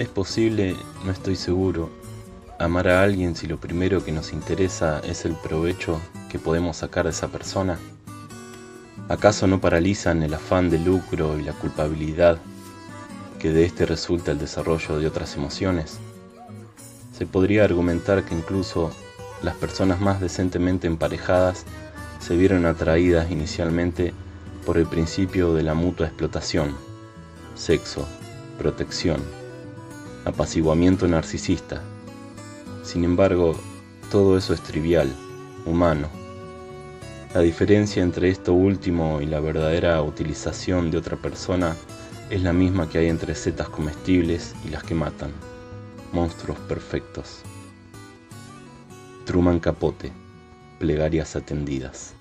¿Es posible, no estoy seguro, amar a alguien si lo primero que nos interesa es el provecho que podemos sacar de esa persona? ¿Acaso no paralizan el afán de lucro y la culpabilidad que de este resulta el desarrollo de otras emociones? Se podría argumentar que incluso las personas más decentemente emparejadas se vieron atraídas inicialmente por el principio de la mutua explotación, sexo, protección, apaciguamiento narcisista. Sin embargo, todo eso es trivial, humano. La diferencia entre esto último y la verdadera utilización de otra persona es la misma que hay entre setas comestibles y las que matan, monstruos perfectos. Truman Capote, plegarias atendidas.